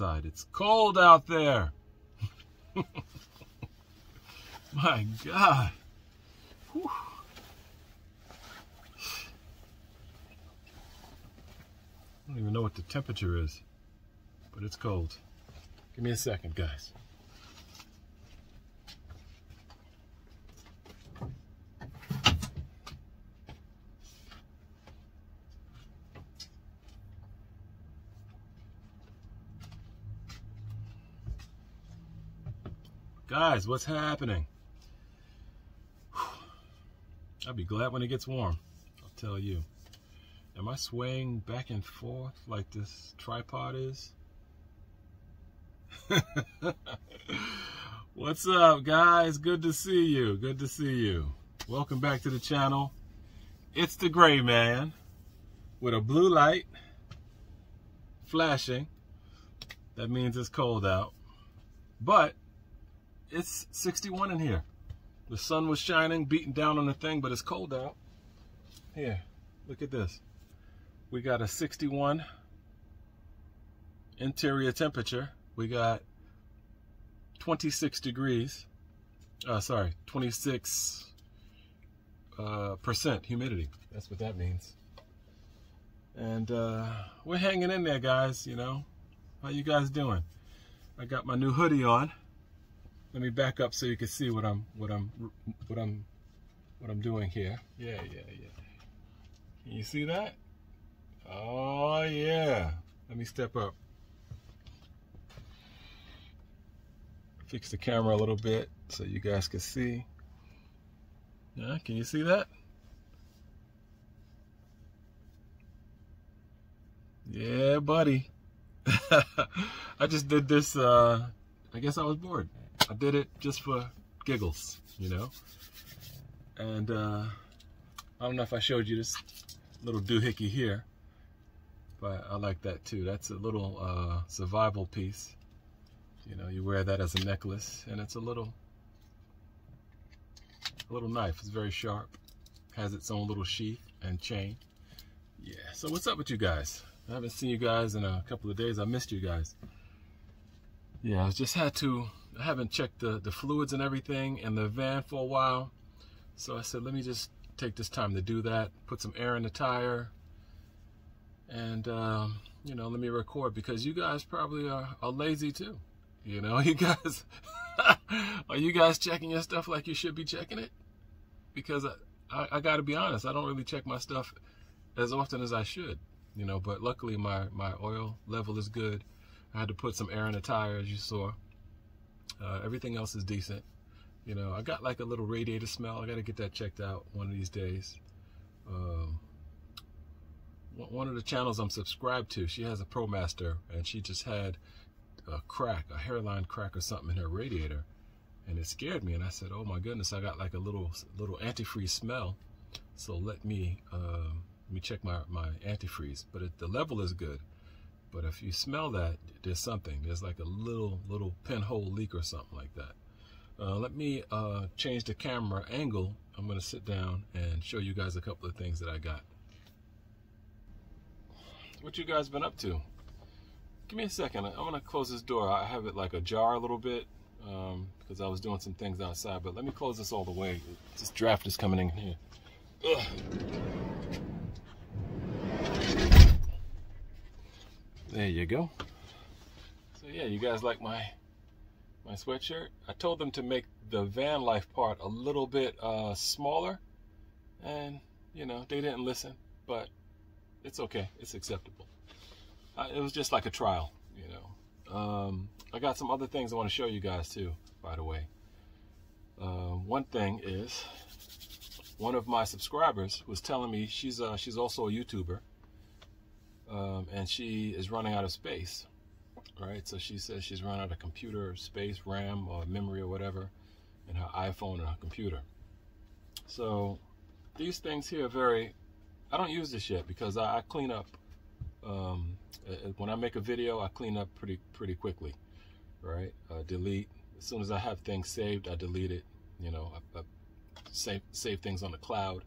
outside. It's cold out there. My God. Whew. I don't even know what the temperature is, but it's cold. Give me a second, guys. Guys, what's happening? I'll be glad when it gets warm. I'll tell you. Am I swaying back and forth like this tripod is? What's up, guys? Good to see you. Good to see you. Welcome back to the channel. It's the gray man with a blue light flashing. That means it's cold out. But it's 61 in here. The sun was shining, beating down on the thing, but it's cold out. Here, look at this. We got a 61 interior temperature. We got 26 degrees. Uh, sorry, 26 uh, percent humidity. That's what that means. And uh, we're hanging in there, guys. You know, how you guys doing? I got my new hoodie on. Let me back up so you can see what I'm what I'm what I'm what I'm doing here. Yeah, yeah, yeah. Can you see that? Oh yeah. Let me step up. Fix the camera a little bit so you guys can see. Yeah, can you see that? Yeah, buddy. I just did this, uh, I guess I was bored. I did it just for giggles, you know? And uh, I don't know if I showed you this little doohickey here, but I like that too. That's a little uh, survival piece. You know, you wear that as a necklace, and it's a little, a little knife. It's very sharp. Has its own little sheath and chain. Yeah. So what's up with you guys? I haven't seen you guys in a couple of days. I missed you guys. Yeah, I just had to I haven't checked the, the fluids and everything in the van for a while. So I said, let me just take this time to do that, put some air in the tire, and, um, you know, let me record because you guys probably are, are lazy too. You know, you guys, are you guys checking your stuff like you should be checking it? Because I, I, I got to be honest, I don't really check my stuff as often as I should, you know, but luckily my, my oil level is good. I had to put some air in the tire as you saw. Uh, everything else is decent. You know, I got like a little radiator smell. I got to get that checked out one of these days. Um, one of the channels I'm subscribed to, she has a ProMaster, and she just had a crack, a hairline crack or something in her radiator, and it scared me. And I said, "Oh my goodness, I got like a little little antifreeze smell." So let me uh, let me check my my antifreeze, but it, the level is good. But if you smell that, there's something. There's like a little, little pinhole leak or something like that. Uh, let me uh, change the camera angle. I'm to sit down and show you guys a couple of things that I got. What you guys been up to? Give me a second. I'm to close this door. I have it like ajar a little bit um, because I was doing some things outside. But let me close this all the way. This draft is coming in here. Ugh. There you go. So yeah, you guys like my my sweatshirt? I told them to make the van life part a little bit uh, smaller, and you know they didn't listen, but it's okay. It's acceptable. Uh, it was just like a trial, you know. Um, I got some other things I want to show you guys too, by the way. Uh, one thing is, one of my subscribers was telling me she's uh, she's also a YouTuber, um, and she is running out of space, right? So she says she's run out of computer space, RAM, or memory, or whatever, in her iPhone and her computer. So these things here are very. I don't use this yet because I, I clean up. Um, when I make a video, I clean up pretty pretty quickly, right? Uh, delete as soon as I have things saved, I delete it. You know, I, I save save things on the cloud,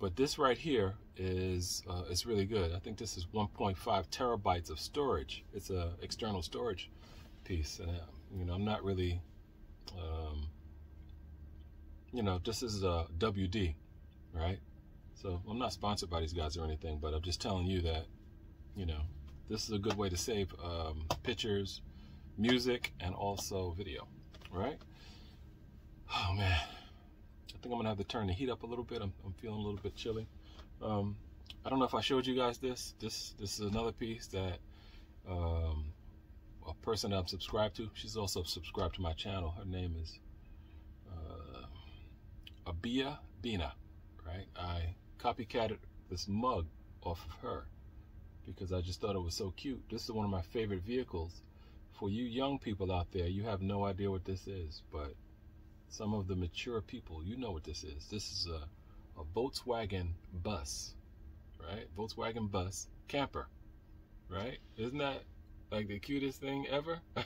But this right here is uh, really good. I think this is 1.5 terabytes of storage. It's a external storage piece, and uh, you know I'm not really, um, you know, this is a WD, right? So I'm not sponsored by these guys or anything, but I'm just telling you that, you know, this is a good way to save um, pictures, music, and also video, right? Oh man, I think I'm gonna have to turn the heat up a little bit. I'm, I'm feeling a little bit chilly. Um, I don't know if I showed you guys this. This this is another piece that um, a person that I'm subscribed to. She's also subscribed to my channel. Her name is uh, Abia Bina, right? I copycatted this mug off of her because I just thought it was so cute. This is one of my favorite vehicles. For you young people out there, you have no idea what this is, but some of the mature people, you know what this is. This is a, a Volkswagen bus, right? Volkswagen bus camper, right? Isn't that like the cutest thing ever?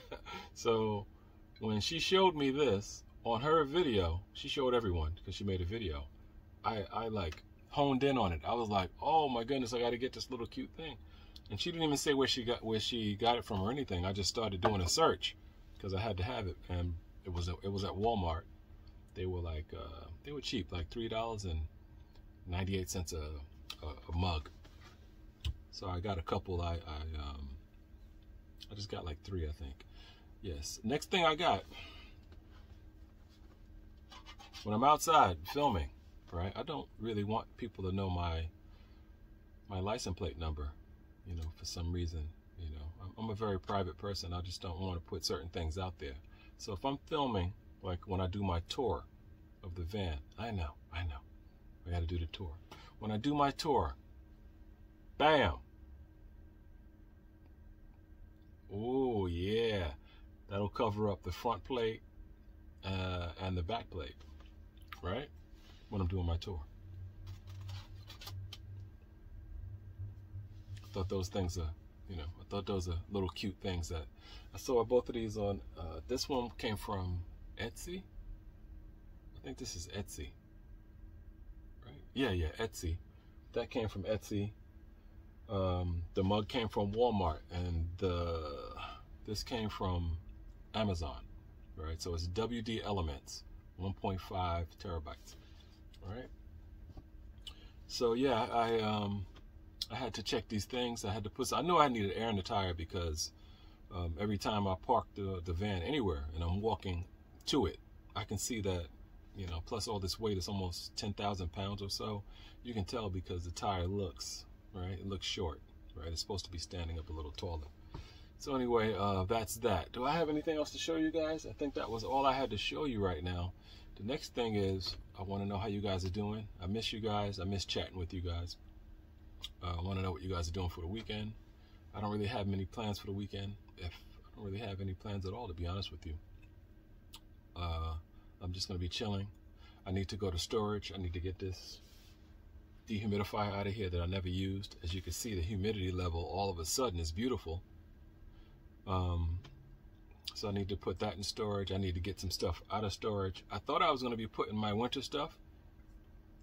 so when she showed me this on her video, she showed everyone because she made a video. I, I like honed in on it. I was like, oh my goodness, I got to get this little cute thing. And she didn't even say where she got where she got it from or anything. I just started doing a search because I had to have it, and it was it was at Walmart. They were like uh, they were cheap, like three dollars and ninety eight cents a, a, mug. So I got a couple. I I um I just got like three, I think. Yes. Next thing I got when I'm outside filming, right? I don't really want people to know my my license plate number, you know, for some reason. You know, I'm a very private person. I just don't want to put certain things out there. So if I'm filming like when I do my tour of the van. I know, I know. I got to do the tour. When I do my tour, bam. Oh, yeah. That'll cover up the front plate uh, and the back plate, right? When I'm doing my tour. I thought those things are, you know, I thought those are little cute things that I saw both of these on. Uh, this one came from Etsy. I think this is Etsy. Right? Yeah, yeah, Etsy. That came from Etsy. Um, the mug came from Walmart, and the this came from Amazon. Right? So it's WD Elements, 1.5 terabytes. Right? So yeah, I um, I had to check these things. I had to put. I knew I needed air in the tire because um, every time I park the the van anywhere and I'm walking to it, I can see that you know, plus all this weight is almost 10,000 pounds or so. You can tell because the tire looks, right? It looks short, right? It's supposed to be standing up a little taller. So anyway, uh, that's that. Do I have anything else to show you guys? I think that was all I had to show you right now. The next thing is I want to know how you guys are doing. I miss you guys. I miss chatting with you guys. Uh, I want to know what you guys are doing for the weekend. I don't really have many plans for the weekend. If I don't really have any plans at all, to be honest with you. Uh, I'm just going to be chilling. I need to go to storage. I need to get this dehumidifier out of here that I never used. As you can see, the humidity level all of a sudden is beautiful. Um, so I need to put that in storage. I need to get some stuff out of storage. I thought I was going to be putting my winter stuff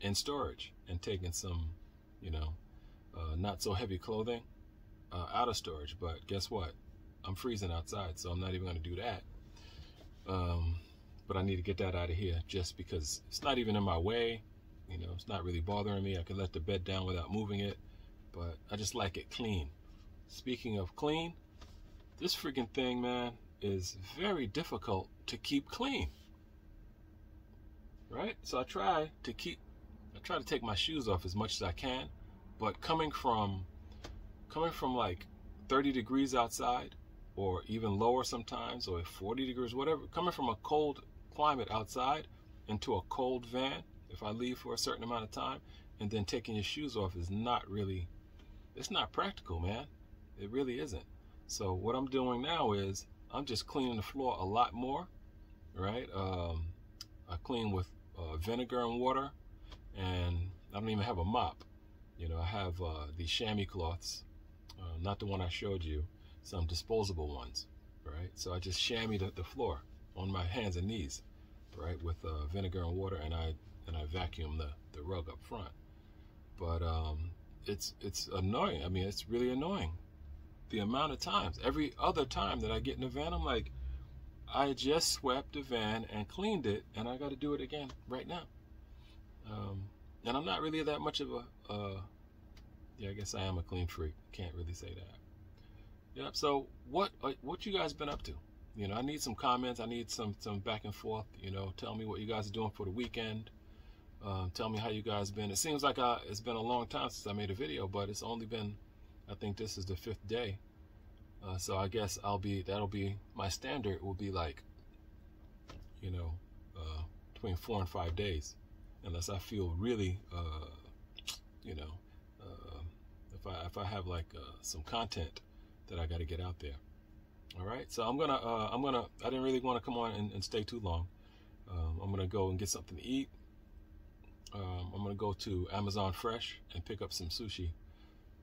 in storage and taking some, you know, uh, not so heavy clothing uh, out of storage. But guess what? I'm freezing outside, so I'm not even going to do that. Um, but I need to get that out of here just because it's not even in my way. You know, it's not really bothering me. I can let the bed down without moving it, but I just like it clean. Speaking of clean, this freaking thing, man, is very difficult to keep clean. Right? So I try to keep, I try to take my shoes off as much as I can, but coming from, coming from like 30 degrees outside, or even lower sometimes, or 40 degrees, whatever, coming from a cold climate outside into a cold van if I leave for a certain amount of time and then taking your shoes off is not really it's not practical man. It really isn't. So what I'm doing now is I'm just cleaning the floor a lot more right? Um, I clean with uh, vinegar and water and I don't even have a mop. You know I have uh, these chamois cloths uh, not the one I showed you some disposable ones right? So I just chamois the, the floor on my hands and knees right, with uh, vinegar and water, and I and I vacuum the, the rug up front. but um, it's it's annoying. I mean, it's really annoying. The amount of times, every other time that I get in the van, I'm like, I just swept the van and cleaned it, and I got to do it again right now. Um, and I'm not really that much of a, uh, yeah, I guess I am a clean freak. Can't really say that. Yep. So what uh, what you guys been up to? You know, I need some comments. I need some some back and forth. You know, tell me what you guys are doing for the weekend. Um, tell me how you guys been. It seems like I, it's been a long time since I made a video, but it's only been, I think this is the fifth day. Uh, so I guess I'll be, that'll be, my standard will be like, you know, uh, between four and five days, unless I feel really, uh, you know, uh, if I if I have like uh, some content that I got to get out there. All right, so I'm gonna, uh, I'm gonna, I didn't really want to come on and, and stay too long. Um, I'm gonna go and get something to eat um, I'm gonna go to Amazon Fresh and pick up some sushi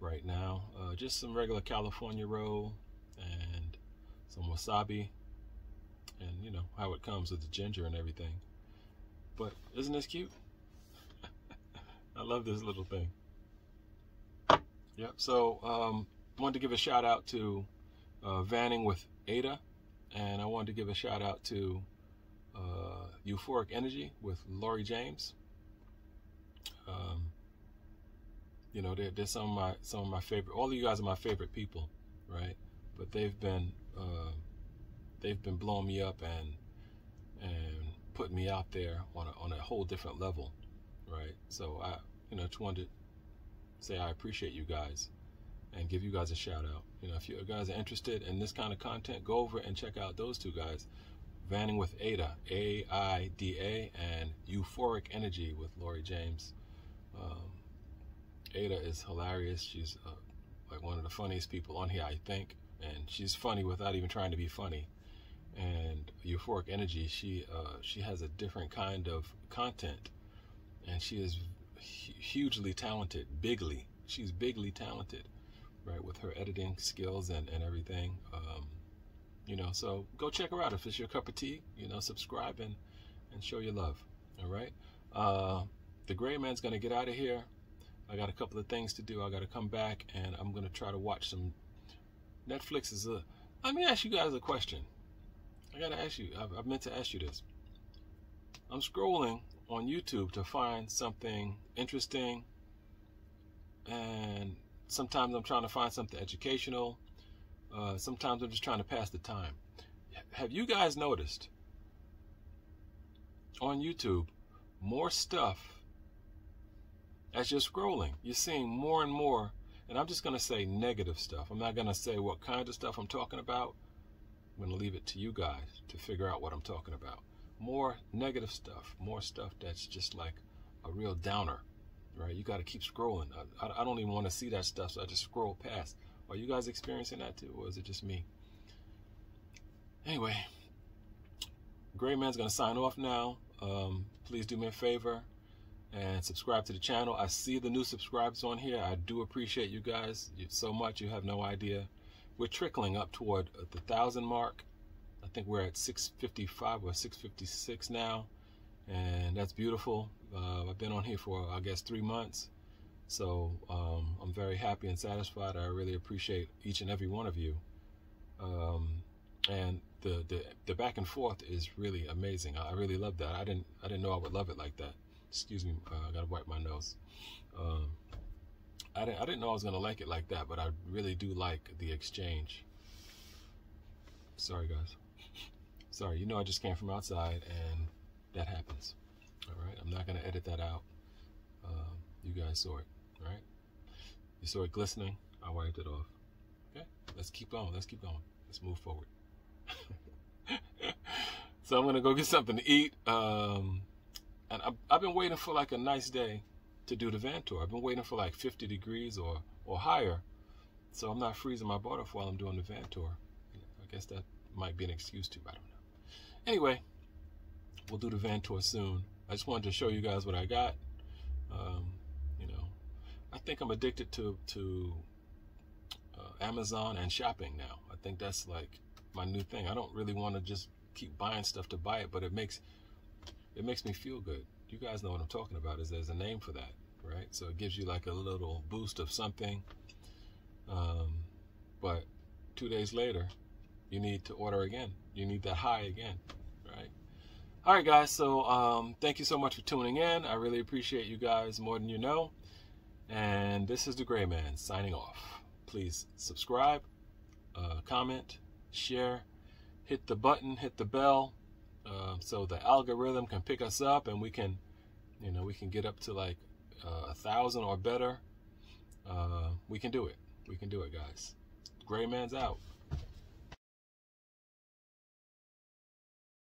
right now. Uh, just some regular California roll and some wasabi, and you know how it comes with the ginger and everything. But isn't this cute? I love this little thing. Yep. So um, wanted to give a shout out to uh, Vanning with Aida, and I wanted to give a shout out to uh, Euphoric Energy with Laurie James. Um, you know, they're, they're some of my some of my favorite. All of you guys are my favorite people, right? But they've been uh, they've been blowing me up and and putting me out there on a, on a whole different level, right? So I, you know, just wanted to say I appreciate you guys and give you guys a shout out. You know, if you guys are interested in this kind of content, go over and check out those two guys. Vanning with Aida, A I D A, and Euphoric Energy with Laurie James. Um, Aida is hilarious. She's uh, like one of the funniest people on here, I think, and she's funny without even trying to be funny. And Euphoric Energy, she uh, she has a different kind of content, and she is hugely talented, bigly. She's bigly talented, right, with her editing skills and and everything. Um, you know, so go check her out if it's your cup of tea. You know, subscribe and and show your love. All right. Uh, the gray man's gonna get out of here. I got a couple of things to do. I got to come back and I'm gonna try to watch some. Netflix is a. Let me ask you guys a question. I gotta ask you. I've, I've meant to ask you this. I'm scrolling on YouTube to find something interesting, and sometimes I'm trying to find something educational. Uh, sometimes I'm just trying to pass the time. Have you guys noticed on YouTube more stuff as you're scrolling, you're seeing more and more, and I'm just going to say negative stuff. I'm not going to say what kind of stuff I'm talking about. I'm going to leave it to you guys to figure out what I'm talking about. More negative stuff, more stuff that's just like a real downer, right? You got to keep scrolling. I, I don't even want to see that stuff, so I just scroll past. Are you guys experiencing that too, or is it just me? Anyway, Gray Man's going to sign off now. Um, please do me a favor and subscribe to the channel. I see the new subscribers on here. I do appreciate you guys so much. You have no idea. We're trickling up toward the thousand mark. I think we're at 655 or 656 now, and that's beautiful. Uh, I've been on here for I guess three months, so um, I'm very happy and satisfied. I really appreciate each and every one of you, um, and the, the the back and forth is really amazing. I really love that. I didn't I didn't know I would love it like that excuse me, uh, I gotta wipe my nose. Um, I didn't, I didn't know I was gonna like it like that, but I really do like the exchange. Sorry, guys. Sorry, you know I just came from outside, and that happens. All right, I'm not gonna edit that out. Um, you guys saw it, right? You saw it glistening. I wiped it off. Okay, let's keep going. Let's keep going. Let's move forward. so I'm gonna go get something to eat. Um, and I've, I've been waiting for like a nice day to do the van tour. I've been waiting for like 50 degrees or, or higher. So I'm not freezing my butt off while I'm doing the van tour. I guess that might be an excuse too. I don't know. Anyway, we'll do the van tour soon. I just wanted to show you guys what I got. Um, you know, I think I'm addicted to to uh, Amazon and shopping now. I think that's like my new thing. I don't really want to just keep buying stuff to buy it, but it makes it makes me feel good. You guys know what I'm talking about. Is there's a name for that? right? So it gives you like a little boost of something. Um, but two days later, you need to order again. You need that high again? All right, guys. So um, thank you so much for tuning in. I really appreciate you guys more than you know. And this is the Gray Man signing off. Please subscribe, uh, comment, share, hit the button, hit the bell, uh, so the algorithm can pick us up and we can, you know, we can get up to like uh, a thousand or better. Uh, we can do it. We can do it, guys. Gray Man's out.